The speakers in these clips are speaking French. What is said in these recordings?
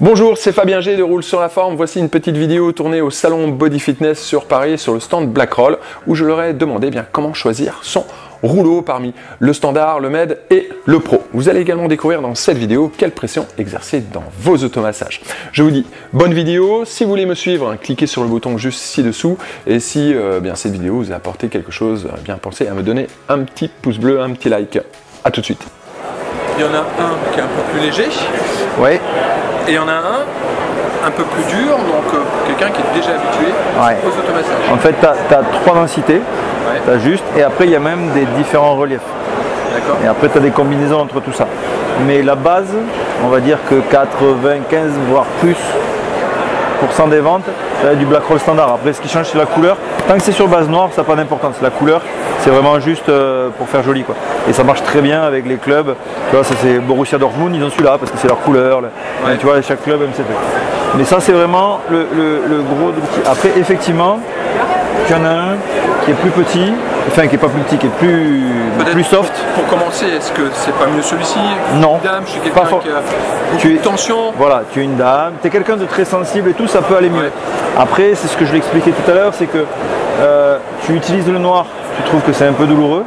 Bonjour, c'est Fabien G de Roule sur la forme. Voici une petite vidéo tournée au salon Body Fitness sur Paris sur le stand Blackroll où je leur ai demandé eh bien, comment choisir son rouleau parmi le standard, le med et le pro. Vous allez également découvrir dans cette vidéo quelle pression exercer dans vos automassages. Je vous dis bonne vidéo. Si vous voulez me suivre, cliquez sur le bouton juste ci-dessous. Et si euh, bien cette vidéo vous a apporté quelque chose, euh, bien pensez à me donner un petit pouce bleu, un petit like. A tout de suite. Il y en a un qui est un peu plus léger. Ouais. Et il y en a un un peu plus dur, donc euh, quelqu'un qui est déjà habitué aux automassages. En fait, tu as, trois densités, as juste, et après il y a même des différents reliefs. Et après tu as des combinaisons entre tout ça. Mais la base, on va dire que 95 voire plus des ventes, du black roll standard. Après ce qui change c'est la couleur. Tant que c'est sur base noire, ça n'a pas d'importance. La couleur, c'est vraiment juste euh, pour faire joli quoi. Et ça marche très bien avec les clubs. Tu vois, ça c'est Borussia Dortmund, ils ont celui-là parce que c'est leur couleur. Tu vois, chaque club aime. Mais ça c'est vraiment le, le gros Après effectivement, il y en a un qui est plus petit, enfin qui est pas plus petit, qui est plus, plus soft. Pour, commencer, est-ce que c'est pas mieux celui-ci Non. Une dame, je suis quelqu'un qui a tu es, tension. Voilà, tu es une dame, tu es quelqu'un de très sensible et tout, ça peut aller mieux. Après, c'est ce que je l'expliquais tout à l'heure, c'est que euh, tu utilises le noir, tu trouves que c'est un peu douloureux.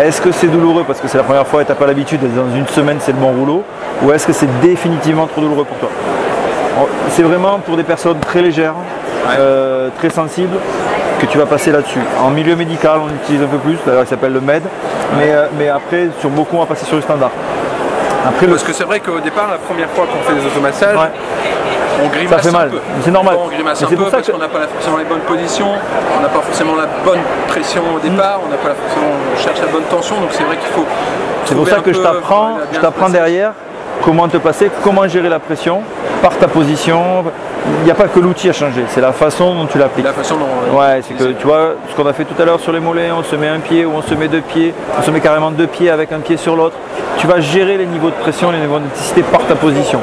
Est-ce que c'est douloureux parce que c'est la première fois et tu n'as pas l'habitude, dans une semaine c'est le bon rouleau, ou est-ce que c'est définitivement trop douloureux pour toi? C'est vraiment pour des personnes très légères, euh, très sensibles, que tu vas passer là-dessus. En milieu médical, on utilise un peu plus, d'ailleurs il s'appelle le MED, mais, euh, mais après, sur beaucoup, on va passer sur le standard. Après, Parce que c'est vrai qu'au départ, la première fois qu'on fait des automassages, on grimace ça fait mal. C'est normal. On grimace un peu parce qu'on n'a pas forcément les bonnes positions, on n'a pas forcément la bonne pression au départ, on n'a pas forcément, on cherche la bonne tension, donc c'est vrai qu'il faut. C'est pour ça que je t'apprends, je t'apprends derrière comment te passer, comment gérer la pression par ta position. Il n'y a pas que l'outil à changer, c'est la façon dont tu l'appliques. La façon dont. Ouais, c'est que tu vois ce qu'on a fait tout à l'heure sur les mollets, on se met un pied ou on se met deux pieds, on se met carrément deux pieds avec un pied sur l'autre. Tu vas gérer les niveaux de pression, les niveaux d'intensité par ta position.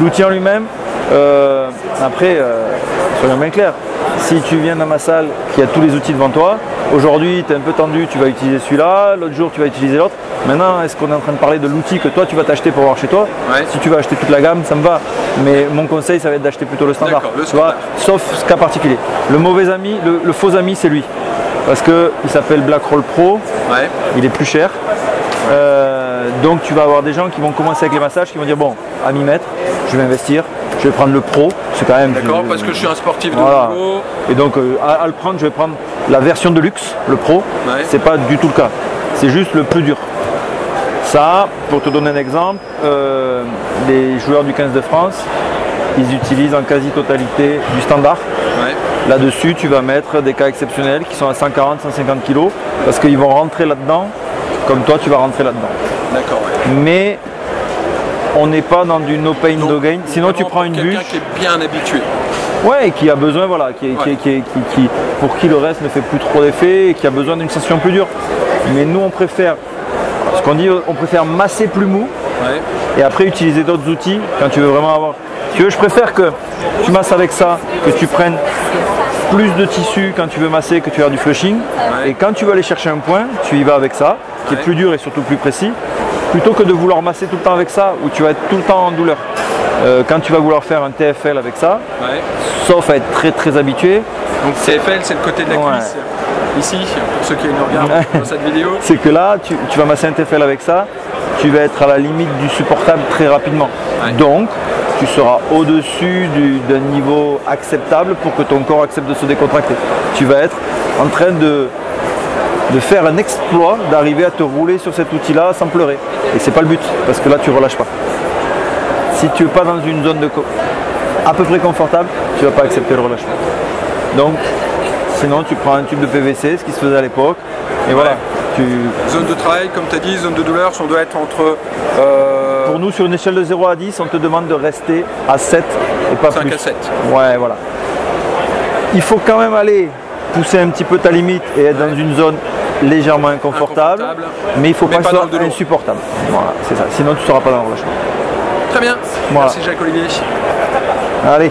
L'outil en lui-même, euh, après, euh, soyons bien clairs, si tu viens dans ma salle qui a tous les outils devant toi, aujourd'hui tu es un peu tendu, tu vas utiliser celui-là, l'autre jour tu vas utiliser l'autre. Maintenant, est-ce qu'on est en train de parler de l'outil que toi tu vas t'acheter pour avoir chez toi Si tu vas acheter toute la gamme, ça me va. Mais mon conseil, ça va être d'acheter plutôt le standard. sauf ce cas particulier. Le mauvais ami, le, faux ami, c'est lui. Parce qu'il s'appelle Blackroll Pro, il est plus cher. Euh, donc tu vas avoir des gens qui vont commencer avec les massages, qui vont dire bon, à m'y mettre, je vais investir, je vais prendre le pro, c'est quand même. D'accord, parce que je suis un sportif de niveau. Et donc euh, à, le prendre, je vais prendre la version de luxe, le pro. C'est pas du tout le cas. C'est juste le plus dur. Ça, pour te donner un exemple, euh, les joueurs du 15 de France, ils utilisent en quasi-totalité du standard. Là-dessus, tu vas mettre des cas exceptionnels qui sont à 140, 150 kg parce qu'ils vont rentrer là-dedans comme toi tu vas rentrer là-dedans. D'accord. Mais on n'est pas dans du no pain no gain. Sinon tu prends une bûche. qui est bien habitué. Ouais, et qui a besoin, voilà, qui, pour qui le reste ne fait plus trop d'effet et qui a besoin d'une sensation plus dure. Mais nous on préfère, ce qu'on dit, on préfère masser plus mou et après utiliser d'autres outils quand tu veux vraiment avoir. Tu veux, je préfère que tu masses avec ça, que tu prennes plus de tissu quand tu veux masser que tu as du flushing. Et quand tu veux aller chercher un point, tu y vas avec ça, qui est plus dur et surtout plus précis plutôt que de vouloir masser tout le temps avec ça, où tu vas être tout le temps en douleur. Euh, quand tu vas vouloir faire un TFL avec ça, sauf à être très très habitué. Donc TFL c'est le côté de la cuisse, ici, pour ceux qui nous regardent dans cette vidéo. C'est que là, tu, vas masser un TFL avec ça, tu vas être à la limite du supportable très rapidement. Donc, tu seras au-dessus d'un niveau acceptable pour que ton corps accepte de se décontracter. Tu vas être en train de de faire un exploit, d'arriver à te rouler sur cet outil-là sans pleurer. Et c'est pas le but, parce que là tu relâches pas. Si tu es pas dans une zone de à peu près confortable, tu vas pas accepter le relâchement. Donc, sinon tu prends un tube de PVC, ce qui se faisait à l'époque, et voilà. Tu... Zone de travail, comme tu as dit, zone de douleur, on doit être entre. Euh, Pour nous, sur une échelle de 0 à 10, on te demande de rester à 7 et pas 5 plus. à 7. Ouais, voilà. Il faut quand même aller pousser un petit peu ta limite et être dans une zone légèrement inconfortable, mais il faut pas que ce soit insupportable. Voilà, c'est ça. Sinon, tu ne seras pas dans le relâchement. Très bien. Merci Jacques Olivier. Allez.